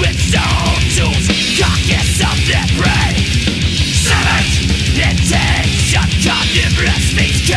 Its own tools Carcass of the prey Savage Intention Carnivorous beast